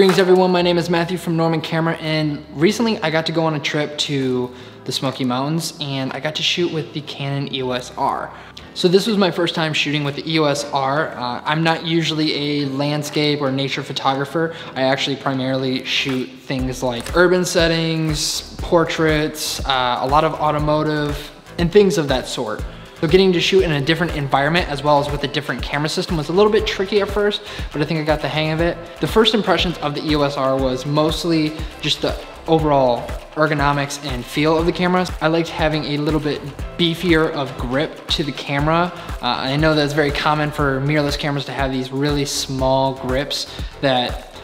Greetings everyone, my name is Matthew from Norman Camera and recently I got to go on a trip to the Smoky Mountains and I got to shoot with the Canon EOS R. So this was my first time shooting with the EOS R. Uh, I'm not usually a landscape or nature photographer. I actually primarily shoot things like urban settings, portraits, uh, a lot of automotive, and things of that sort. So getting to shoot in a different environment as well as with a different camera system was a little bit tricky at first, but I think I got the hang of it. The first impressions of the EOS R was mostly just the overall ergonomics and feel of the cameras. I liked having a little bit beefier of grip to the camera. Uh, I know that's very common for mirrorless cameras to have these really small grips that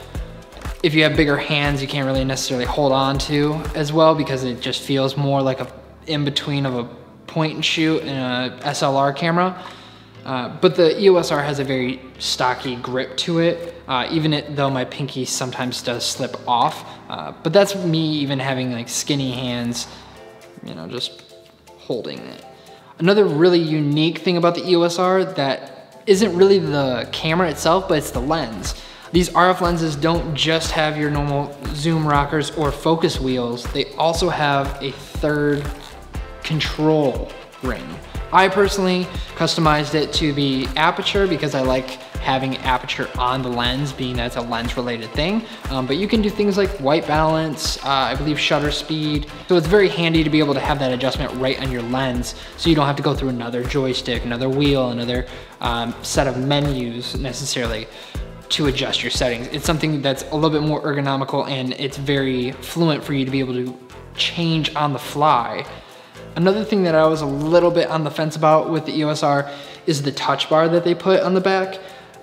if you have bigger hands, you can't really necessarily hold on to as well because it just feels more like a in between of a point and shoot in a SLR camera. Uh, but the EOS R has a very stocky grip to it, uh, even it, though my pinky sometimes does slip off. Uh, but that's me even having like skinny hands, you know, just holding it. Another really unique thing about the EOS R that isn't really the camera itself, but it's the lens. These RF lenses don't just have your normal zoom rockers or focus wheels, they also have a third control ring. I personally customized it to be aperture because I like having aperture on the lens being that it's a lens related thing. Um, but you can do things like white balance, uh, I believe shutter speed. So it's very handy to be able to have that adjustment right on your lens so you don't have to go through another joystick, another wheel, another um, set of menus necessarily to adjust your settings. It's something that's a little bit more ergonomical and it's very fluent for you to be able to change on the fly Another thing that I was a little bit on the fence about with the EOS R is the touch bar that they put on the back.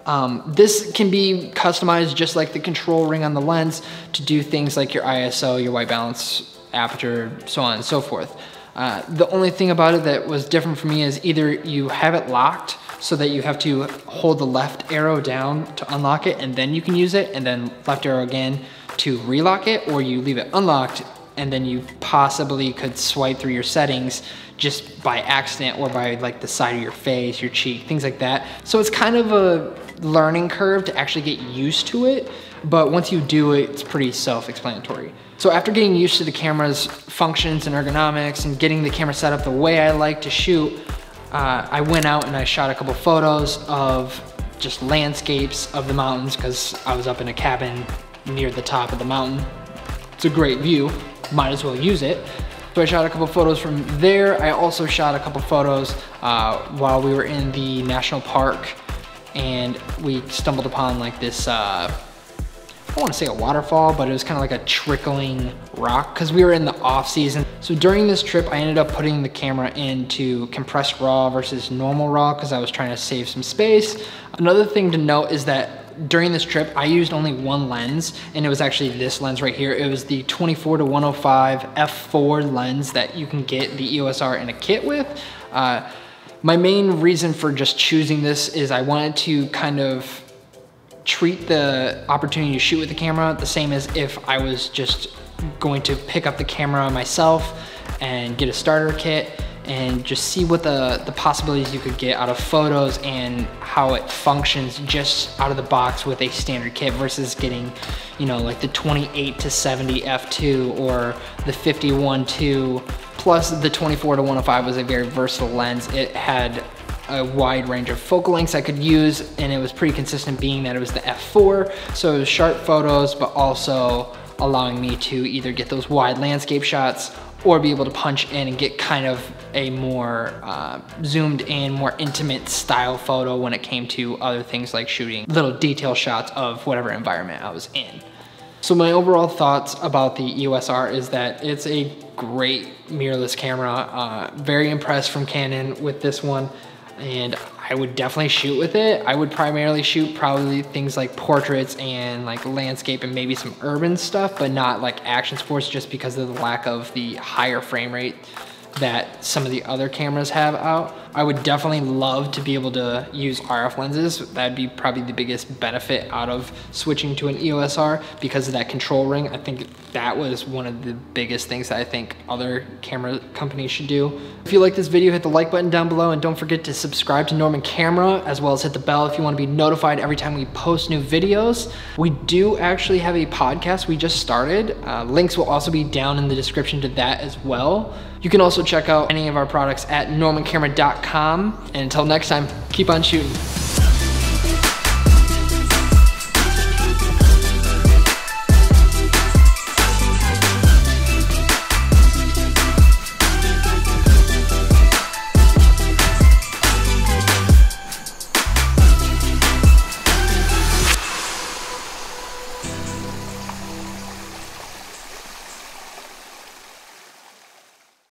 Um, this can be customized just like the control ring on the lens to do things like your ISO, your white balance, aperture, so on and so forth. Uh, the only thing about it that was different for me is either you have it locked so that you have to hold the left arrow down to unlock it and then you can use it and then left arrow again to relock it or you leave it unlocked and then you possibly could swipe through your settings just by accident or by like the side of your face, your cheek, things like that. So it's kind of a learning curve to actually get used to it, but once you do it, it's pretty self-explanatory. So after getting used to the camera's functions and ergonomics and getting the camera set up the way I like to shoot, uh, I went out and I shot a couple photos of just landscapes of the mountains because I was up in a cabin near the top of the mountain. It's a great view might as well use it. So I shot a couple photos from there. I also shot a couple photos uh, while we were in the national park and we stumbled upon like this, uh, I don't wanna say a waterfall, but it was kind of like a trickling rock because we were in the off season. So during this trip, I ended up putting the camera into compressed RAW versus normal RAW because I was trying to save some space. Another thing to note is that during this trip, I used only one lens, and it was actually this lens right here. It was the 24 to 105 f4 lens that you can get the EOS R in a kit with. Uh, my main reason for just choosing this is I wanted to kind of treat the opportunity to shoot with the camera the same as if I was just going to pick up the camera myself and get a starter kit and just see what the, the possibilities you could get out of photos and how it functions just out of the box with a standard kit versus getting, you know, like the 28 to 70 f2 or the 51 2 plus the 24 to 105 was a very versatile lens. It had a wide range of focal lengths I could use and it was pretty consistent being that it was the f4 so it was sharp photos but also allowing me to either get those wide landscape shots or be able to punch in and get kind of a more uh, zoomed in, more intimate style photo when it came to other things like shooting little detail shots of whatever environment I was in. So my overall thoughts about the EOS R is that it's a great mirrorless camera. Uh, very impressed from Canon with this one and I would definitely shoot with it. I would primarily shoot probably things like portraits and like landscape and maybe some urban stuff, but not like action sports just because of the lack of the higher frame rate that some of the other cameras have out. I would definitely love to be able to use RF lenses. That'd be probably the biggest benefit out of switching to an EOS R because of that control ring. I think that was one of the biggest things that I think other camera companies should do. If you like this video, hit the like button down below and don't forget to subscribe to Norman Camera as well as hit the bell if you wanna be notified every time we post new videos. We do actually have a podcast we just started. Uh, links will also be down in the description to that as well. You can also check out any of our products at normancamera.com. And until next time, keep on shooting.